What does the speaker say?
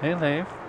Hey, Leif.